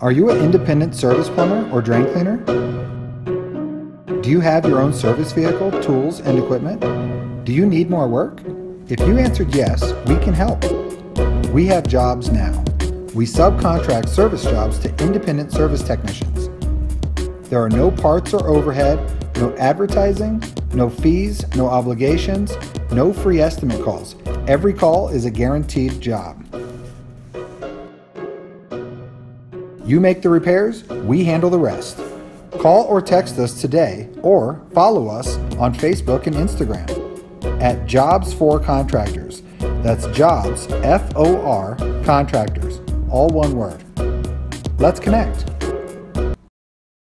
Are you an independent service plumber or drain cleaner? Do you have your own service vehicle, tools, and equipment? Do you need more work? If you answered yes, we can help. We have jobs now. We subcontract service jobs to independent service technicians. There are no parts or overhead, no advertising, no fees, no obligations, no free estimate calls. Every call is a guaranteed job. You make the repairs, we handle the rest. Call or text us today or follow us on Facebook and Instagram at Jobs for Contractors. That's Jobs, F O R, Contractors, all one word. Let's connect.